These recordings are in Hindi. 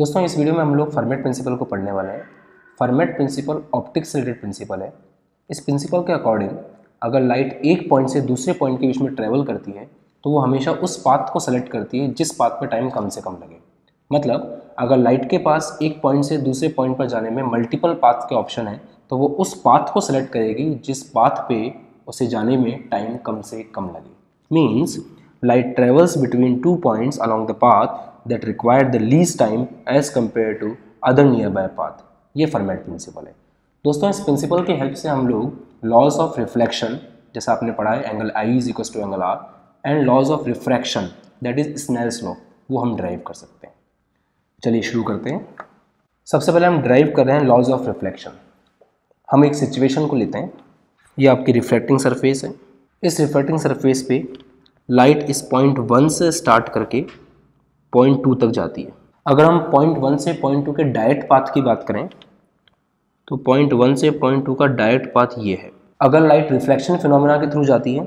दोस्तों, इस वीडियो में हम लोग फर्मेट प्रिंसिपल को पढ़ने वाले हैं। Fermat principle optics related principle है। इस प्रिंसिपल के अकॉर्डिंग अगर लाइट एक पॉइंट से दूसरे पॉइंट के बीच में ट्रैवल करती है तो वो हमेशा उस पाथ को सेलेक्ट करती है जिस पाथ पर टाइम कम से कम लगे। मतलब अगर लाइट के पास एक पॉइंट से दूसरे पॉइंट पर जाने में मल्टीपल पाथ के ऑप्शन है तो वो उस पाथ को सेलेक्ट करेगी जिस पाथ पे उसे जाने में टाइम कम से कम लगे। Means light travels between two points along the path that require the least time as compared to other nearby path. ये फॉर्मेट प्रिंसिपल है। दोस्तों, इस प्रिंसिपल की हेल्प से हम लोग लॉज ऑफ़ रिफ्लेक्शन जैसा आपने पढ़ा है angle i is equal to angle r and laws of refraction that is Snell's law वो हम ड्राइव कर सकते हैं। चलिए शुरू करते हैं। सबसे पहले हम ड्राइव कर रहे हैं लॉज ऑफ़ रिफ्लेक्शन हम एक सिचुएशन को लेते हैं। ये आपकी रिफ्लेक्टिंग सरफेस है। इस रिफ्लेक्टिंग सरफेस पे लाइट इस पॉइंट वन से स्टार्ट करके पॉइंट टू तक जाती है। अगर हम पॉइंट वन से पॉइंट टू के डायरेक्ट पाथ की बात करें तो पॉइंट वन से पॉइंट टू का डायरेक्ट पाथ ये है। अगर लाइट रिफ्लेक्शन फिनोमिना के थ्रू जाती है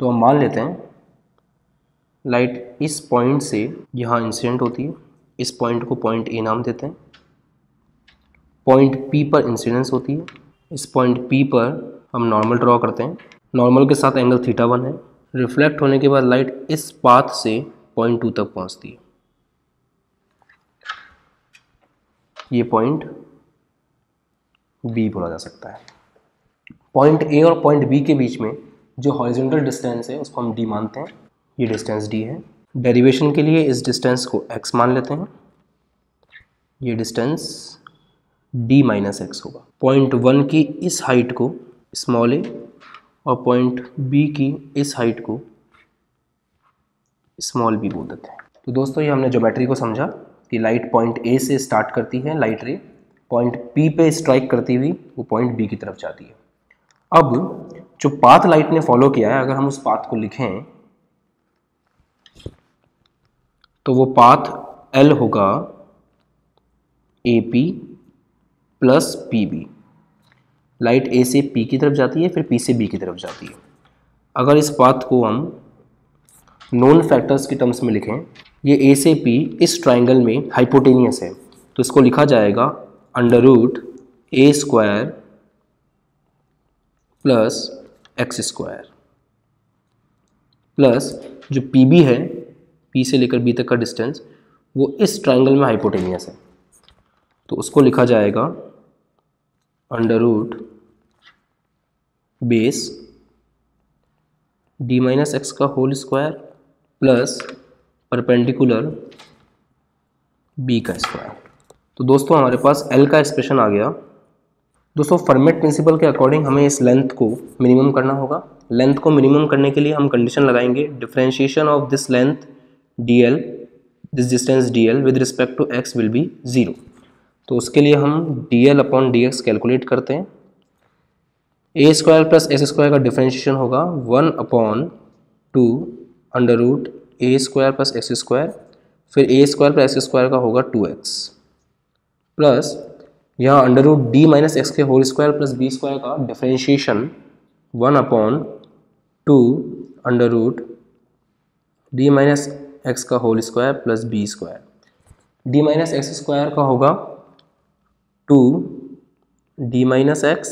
तो हम मान लेते हैं, लाइट इस पॉइंट से यहाँ इंसिडेंट होती है, इस पॉइंट को पॉइंट ए नाम देते हैं। पॉइंट पी पर इंसिडेंस होती है, इस पॉइंट पी पर हम नॉर्मल ड्रॉ करते हैं। नॉर्मल के साथ एंगल थीटा वन है। रिफ्लेक्ट होने के बाद लाइट इस पाथ से पॉइंट टू तक पहुँचती है। ये पॉइंट बी बोला जा सकता है। पॉइंट ए और पॉइंट बी के बीच में जो हॉरिजॉन्टल डिस्टेंस है, उसको हम डी मानते हैं। ये डिस्टेंस डी है। डेरिवेशन के लिए इस डिस्टेंस को एक्स मान लेते हैं। ये डिस्टेंस डी माइनस एक्स होगा। पॉइंट वन की इस हाइट को स्मॉल ए और पॉइंट बी की इस हाइट को स्मॉल बी बोल देते हैं। तो दोस्तों, ये हमने ज्योमेट्री को समझा। कि लाइट पॉइंट ए से स्टार्ट करती है लाइट रे पॉइंट पी पे स्ट्राइक करती हुई वो पॉइंट बी की तरफ़ जाती है। अब जो पाथ लाइट ने फॉलो किया है, अगर हम उस पाथ को लिखें तो वो पाथ एल होगा A P plus P B light A से पी की तरफ़ जाती है, फिर पी से बी की तरफ़ जाती है। अगर इस पाथ को हम नॉन फैक्टर्स के टर्म्स में लिखें ये ए से पी इस ट्राइंगल में हाइपोटेनियस है। तो इसको लिखा जाएगा under root a square plus x square plus जो पी बी है पी से लेकर बी तक का डिस्टेंस वो इस ट्राइंगल में हाइपोटेनियस है। तो उसको लिखा जाएगा under root base d minus x का whole square plus perpendicular b का स्क्वायर तो दोस्तों, हमारे पास एल का एक्सप्रेशन आ गया। दोस्तों फर्मेट प्रिंसिपल के अकॉर्डिंग हमें इस लेंथ को मिनिमम करना होगा। लेंथ को मिनिमम करने के लिए हम कंडीशन लगाएँगे। Differentiation of this length d l this distance d l with respect to x will be zero तो उसके लिए हम d l upon d x calculate करते हैं। A square plus s square का डिफ्रेंशिएशन होगा। One upon two under root a square plus x square फिर a square plus x square का होगा टू एक्स प्लस यहाँ under root d minus x के whole square plus b square का differentiation one upon two under root d minus x का whole square plus b square d minus x square का होगा टू डी माइनस एक्स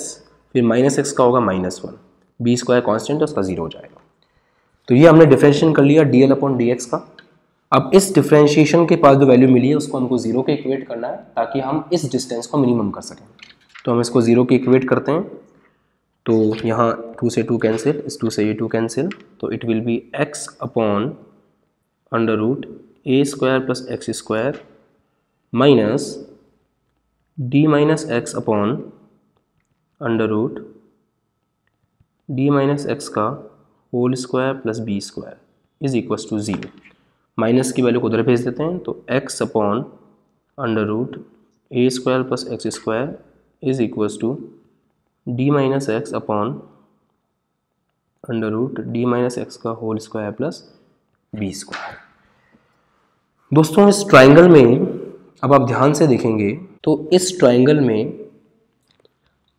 फिर माइनस एक्स का होगा minus one b square constant है उसका ज़ीरो हो जाएगा। तो ये हमने डिफ्रेंशिएशन कर लिया d l upon d x का। अब इस डिफ्रेंशिएशन के पास जो वैल्यू मिली है, उसको हमको ज़ीरो के इक्वेट करना है, ताकि हम इस डिस्टेंस को मिनिमम कर सकें। तो हम इसको ज़ीरो के इक्वेट करते हैं। तो यहाँ टू से टू कैंसिल इस टू से ये टू कैंसिल तो it will be x upon under root a square plus x square minus d minus x upon under root d minus x का whole square plus b square is equals to zero minus की वैल्यू को उधर भेज देते हैं तो x upon under root a square plus x square is equals to d minus x upon under root d minus x का whole square plus b square दोस्तों, इस ट्राइंगल में अब आप ध्यान से देखेंगे तो इस ट्राइंगल में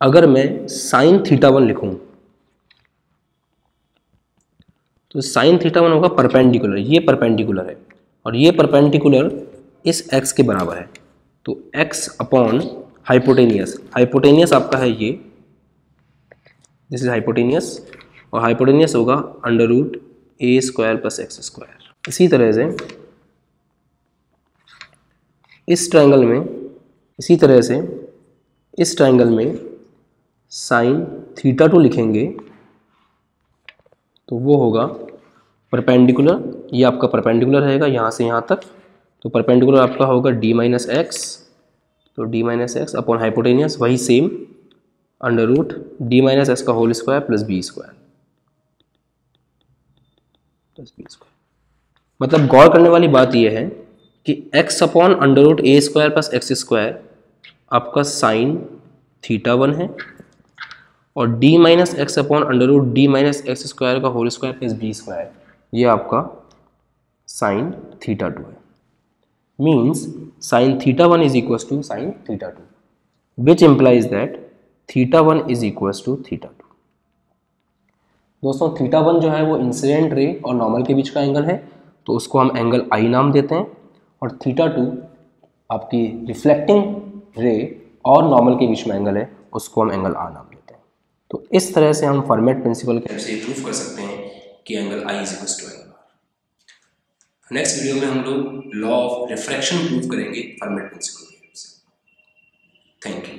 अगर मैं साइन थीटा वन लिखूं तो साइन थीटा वन होगा परपेंडिकुलर, ये परपेंडिकुलर है और ये परपेंडिकुलर इस एक्स के बराबर है। तो एक्स अपॉन हाइपोटेनियस हाइपोटेनियस आपका है ये दिस इज़ हाइपोटेनियस और हाइपोटेनियस होगा under root a square plus x square इसी तरह से इस ट्रायंगल में, इसी तरह से इस ट्रायंगल में साइन थीटा टू लिखेंगे। तो वो होगा परपेंडिकुलर ये आपका परपेंडिकुलर रहेगा यहाँ से यहाँ तक। तो परपेंडिकुलर आपका होगा डी माइनस एक्स तो d minus x upon hypotenuse वही same under root d minus x का whole square plus b square plus b square मतलब गौर करने वाली बात यह है कि x upon under root a square plus x square आपका साइन थीटा वन है। और d minus x upon under root d minus x square का whole square plus b square ये आपका साइन थीटा टू है। Means sine theta one is equal to sine theta two which implies that theta one is equal to theta two दोस्तों थीटा वन जो है वो इंसिडेंट रे और नॉर्मल के बीच का एंगल है तो उसको हम एंगल आई नाम देते हैं। और थीटा टू आपकी रिफ्लेक्टिंग रे और नॉर्मल के बीच में एंगल है, उसको हम एंगल आ नाम तो इस तरह से हम फॉर्मेट प्रिंसिपल के से प्रूफ कर सकते हैं कि angle i is equal to angle r next video में हम लोग लॉ ऑफ़ रिफ्रैक्शन प्रूफ करेंगे फॉर्मेट प्रिंसिपल के थैंक यू